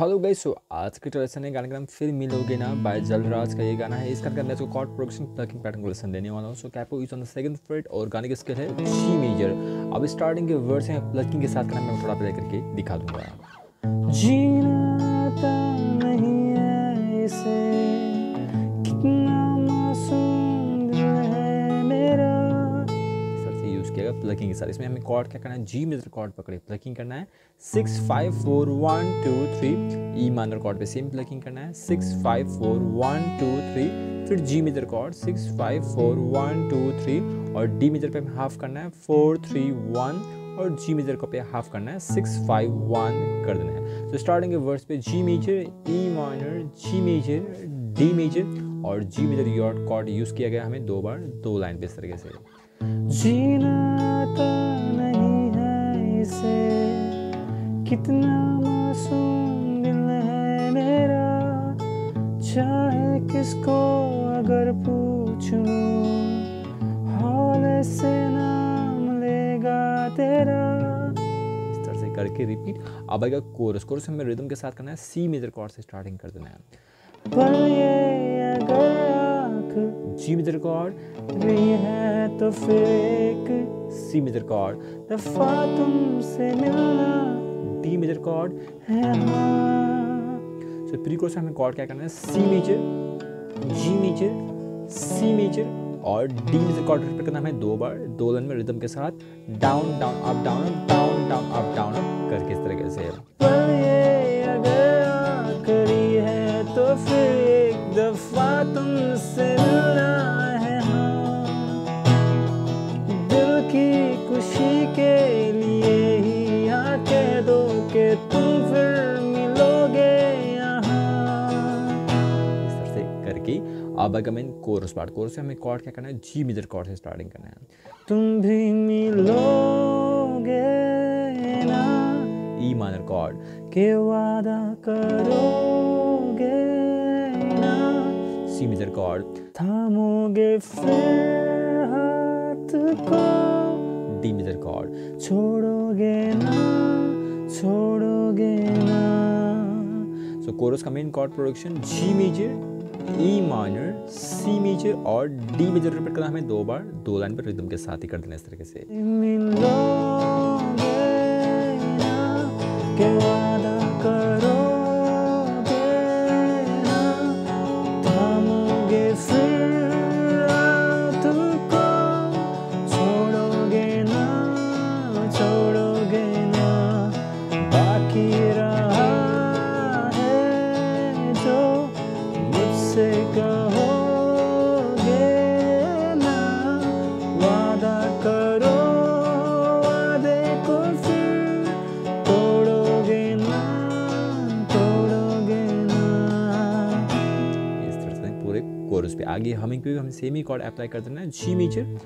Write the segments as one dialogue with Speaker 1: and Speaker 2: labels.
Speaker 1: Hello गई सो आज के है गाने का नाम फिर मिलोगे ना बाय जलराज का ये गाना है। इसका करने इसको कॉर्ड प्रोडक्शन प्लकिंग पैटर्न को लेसन देने वाला हूँ। So capo is on the second fret और गाने की स्केल है जी मेजर अब स्टार्टिंग के वर्ड्स हैं, प्लकिंग के साथ करना मैं थोड़ा प्ले करके दिखा दूँगा।
Speaker 2: जीना आता नहीं है इसे।
Speaker 1: प्लगिंग के साथ इसमें हमें कॉर्ड क्या करना है? जी मेजर कॉर्ड पकड़े प्लगिंग करना है। Six five four one two three E minor chord पे सेम प्लगिंग करना है। Six five four one two three फिर G major chord six five four one two three और डी मेजर पे हमें हाफ़ करना है। फोर थ्री वन और जी मेजर को पे हाफ़ करना है। सिक्स फाइव वन कर देना है। तो स्टार्टिंग वर्ड्स पे G major E minor G major D major और जी मेजर यॉर्ड कॉर्ड यूज़ किया गया हमें दो बार, दो लाइन पे इस तरीके से।
Speaker 2: जीना आता नहीं है इसे। कितना मासूम दिल है मेरा। चाहे किसको अगर पूछ हौले से नाम लेगा तेरा।
Speaker 1: इस तरह से करके रिपीट अब आएगा कोरस कोरस हमें रिदम के साथ करना है सी मेजर कॉर्ड से स्टार्टिंग कर देना है। G major chord.
Speaker 2: रही है तो फिर एक
Speaker 1: सी मेजर कॉर्ड।
Speaker 2: दफ़ा तुमसे मिलना
Speaker 1: डी मेजर कॉर्ड
Speaker 2: है हाँ।
Speaker 1: सो प्री कोर्स हमें कॉर्ड क्या करना है? C major, G major, C major और डी मेजर कॉर्ड रिपीट करना हमें दो बार, दो लाइन में रिदम के साथ। Down down, up, down down down, up down, up करके इस तरीके से।
Speaker 2: पर ये अगर आखिरी है तो फिर एक दफ़ा तुमसे
Speaker 1: अब आएगा मेन कोरस पार्ट कोरस से हमें कॉर्ड क्या करना है? जी मेजर कॉर्ड से स्टार्टिंग करना है।
Speaker 2: तुम भी मिलोगे ना?
Speaker 1: ई माइनर कॉर्ड
Speaker 2: के वादा करोगे ना?
Speaker 1: सी मेजर कॉर्ड
Speaker 2: थामोगे फिर हाथ को?
Speaker 1: डी मेजर कॉर्ड
Speaker 2: छोड़ोगे ना? छोड़ोगे ना?
Speaker 1: सो कोरस का main chord production G major E minor C major और डी मेजर रिपीट करना हमें दो बार, दो लाइन पर रिदम के साथ ही कर देना इस तरीके से। पे आगे हमिंग पे भी हमें सेम ही कॉर्ड अप्लाई कर देना है G major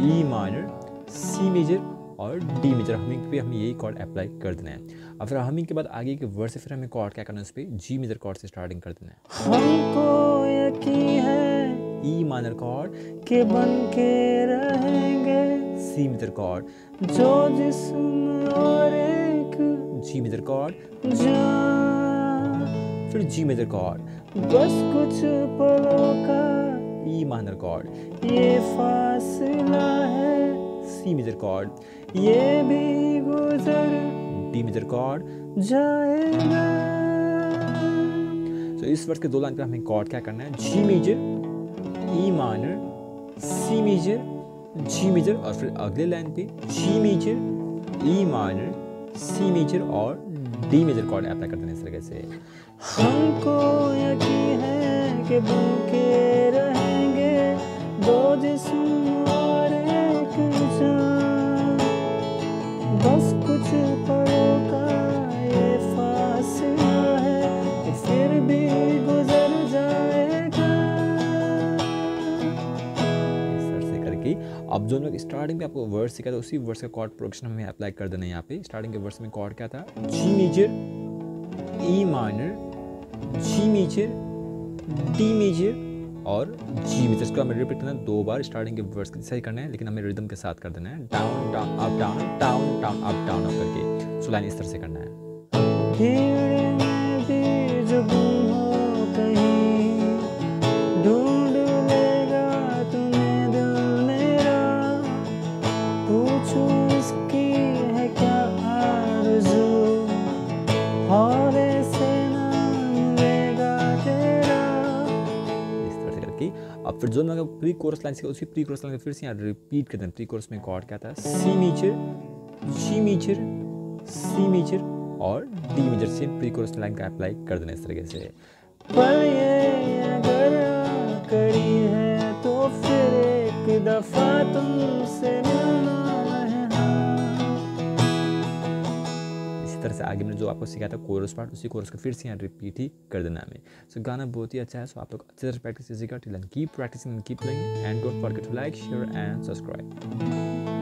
Speaker 1: E minor C major और डी मेजर हमिंग पे हमें यही कॉर्ड अप्लाई कर देना है। और फिर हमिंग के बाद आगे के वर्ड से फिर हमें कॉर्ड क्या करना है उस पर जी मेजर कॉर्ड से स्टार्टिंग कर देना है।
Speaker 2: हमको यकीन है
Speaker 1: ई माइनर कॉर्ड
Speaker 2: कि बन के रहेंगे।
Speaker 1: सी मेजर कॉर्ड
Speaker 2: जो जिस्म और एक
Speaker 1: जी मेजर कॉर्ड
Speaker 2: जान।
Speaker 1: फिर जी मेजर कॉर्ड
Speaker 2: बस कुछ पलों का
Speaker 1: ई माइनर कॉर्ड।
Speaker 2: ये फासला है
Speaker 1: सी मेजर कॉर्ड।
Speaker 2: ये भी गुजर
Speaker 1: डी मेजर कॉर्ड
Speaker 2: जाएगा।
Speaker 1: तो इस वर्ड के दो लाइन पे हमें कॉर्ड क्या करना है? G major, E minor C major, G major और फिर अगले लाइन पे G major, E minor C major और डी मेजर कॉर्ड आता करते हैं इस तरीके से।
Speaker 2: हमको यकीन है कि बनके रहेंगे, दो जिस्म और एक जान। बस कुछ पलों
Speaker 1: करके अब जो लोग स्टार्टिंग पे आपको वर्ड सीखा था उसी वर्ड्स का कॉर्ड प्रोडक्शन हमें अप्लाई कर देना है यहाँ पे। स्टार्टिंग के वर्ड्स में कॉर्ड क्या था? G major E minor G major D major और जी मेजर इसको हमें रिपीट करना है, दो बार स्टार्टिंग के वर्ड्स सही करना है, लेकिन हमें रिदम के साथ कर देना है। Down down up down down down up down up करके। सो लाइन इस तरह से करना है।
Speaker 2: भीड़
Speaker 1: जो मैं प्री कोर्स लाइन सीखा उसी प्री कोर्स लाइन फिर से यहाँ रिपीट करते हैं प्री कोर्स में कॉर्ड क्या था सी मीचर जी मीचर सी मीचर और डी मीचर से प्री कोर्स लाइन का अप्लाई कर देना इस तरीके से।
Speaker 2: करी है तो फिर एक दफ़ा तुमसे मिलना।
Speaker 1: से आगे मैंने जो आपको सिखाया था कोरस पार्ट उसी कोरस को फिर से यहाँ रिपीट ही कर देना हमें। सो so, गाना बहुत ही अच्छा है सो so, आप लोग अच्छे से प्रैक्टिस कीजिएगा till keep practicing keep playing and don't forget to like share and subscribe